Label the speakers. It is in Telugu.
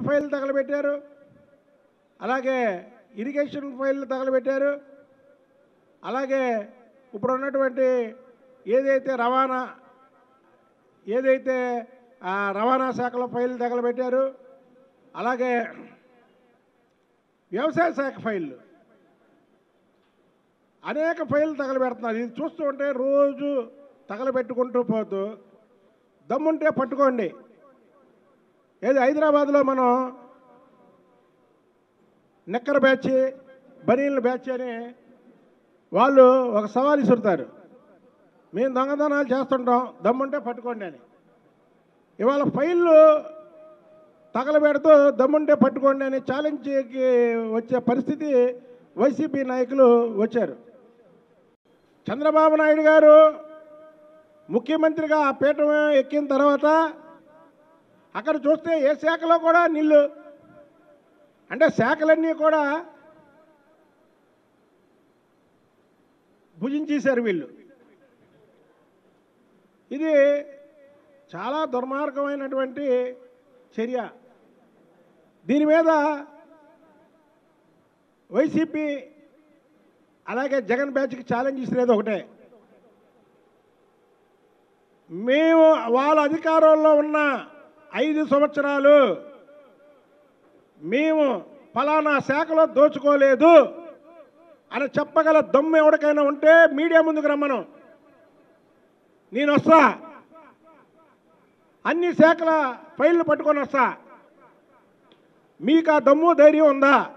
Speaker 1: ఫైల్ తగలబెట్టారు. అలాగే ఇరిగేషన్ ఫైల్ తగలబెట్టారు. అలాగే ఇప్పుడు ఉన్నటువంటి ఏదైతే రవాణా ఏదైతే రవాణా శాఖలో ఫైల్ తగలబెట్టారు అలాగే వ్యవసాయ శాఖ ఫైళ్ళు. అనేక ఫైళ్ళు తగలబెడుతున్నారు. ఇది చూస్తూ ఉంటే రోజు తగలబెట్టుకుంటూ పోతూ దమ్ముంటే పట్టుకోండి. ఏది హైదరాబాద్లో మనం నెక్కర బ్యాచ్ బనీళ్ళ బ్యాచ్ అని వాళ్ళు ఒక సవాల్ ఇసురుతారు. మేము దొంగతనాలు చేస్తుంటాం దమ్ముంటే పట్టుకోండి అని. ఇవాళ ఫైళ్ళు తగలబెడుతూ దమ్ముంటే పట్టుకోండి అని ఛాలెంజ్కి వచ్చే పరిస్థితి వైసీపీ నాయకులు వచ్చారు. చంద్రబాబు నాయుడు గారు ముఖ్యమంత్రిగా ఆ పీఠం ఎక్కిన తర్వాత అక్కడ చూస్తే ఏ శాఖలో కూడా నీళ్ళు? అంటే శాఖలన్నీ కూడా భుజించేశారు వీళ్ళు. ఇది చాలా దుర్మార్గమైనటువంటి చర్య. దీని మీద వైసీపీ అలాగే జగన్ బ్యాచ్కి ఛాలెంజ్ ఇస్తున్నది ఒకటే. మేము వాళ్ళ అధికారంలో ఉన్న ఐదు సంవత్సరాలు మేము ఫలానా శాఖలో దోచుకోలేదు అని చెప్పగల దమ్ము ఎవరికైనా ఉంటే మీడియా ముందుకు రమ్మను. నేను వస్తా. అన్ని శాఖల ఫైళ్ళు పట్టుకొని వస్తా. మీకు ఆ దమ్ము ధైర్యం ఉందా?